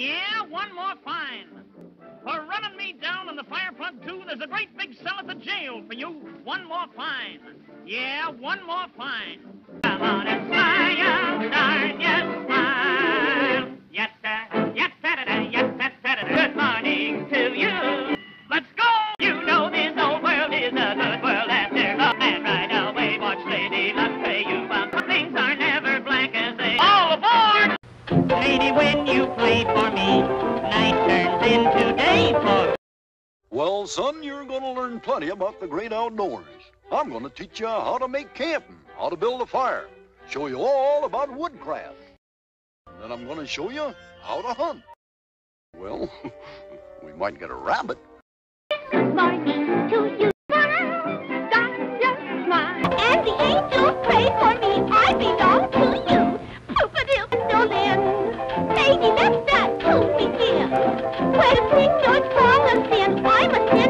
Yeah, one more fine. For running me down in the fire too, there's a great big cell at the jail for you. One more fine. Yeah, one more fine. Come on and smile, darn you, smile. Yes, sir. Yes, sir. Yes, sir. Good morning to you. Let's go. You know this old world is a good world after all. And right away, watch Lady Luck pay you out. Things are never black as they all aboard. Lady, when played for me, night turns into day for Well, son, you're going to learn plenty about the great outdoors. I'm going to teach you how to make camping, how to build a fire, show you all about woodcraft. And then I'm going to show you how to hunt. Well, we might get a rabbit. Baby, up that coat we again. Where to bring those problems in, I must